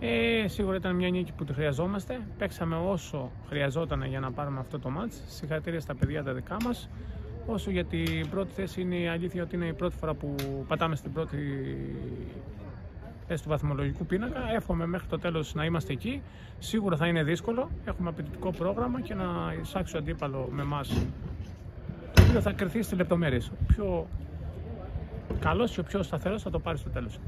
Ε, σίγουρα ήταν μια νίκη που τη χρειαζόμαστε. Παίξαμε όσο χρειαζόταν για να πάρουμε αυτό το μάτς. Συγχαρητήρια στα παιδιά τα δικά μας. Όσο για την πρώτη θέση είναι η αλήθεια ότι είναι η πρώτη φορά που πατάμε στην πρώτη θέση του βαθμολογικού πίνακα. Εύχομαι μέχρι το τέλος να είμαστε εκεί. Σίγουρα θα είναι δύσκολο. Έχουμε απαιτητικό πρόγραμμα και να εισάξει αντίπαλο με εμάς. Το οποίο θα κρυθεί στις λεπτομέρειες. Ο πιο καλός και ο πιο σταθερός θα το πάρει στο τέλος.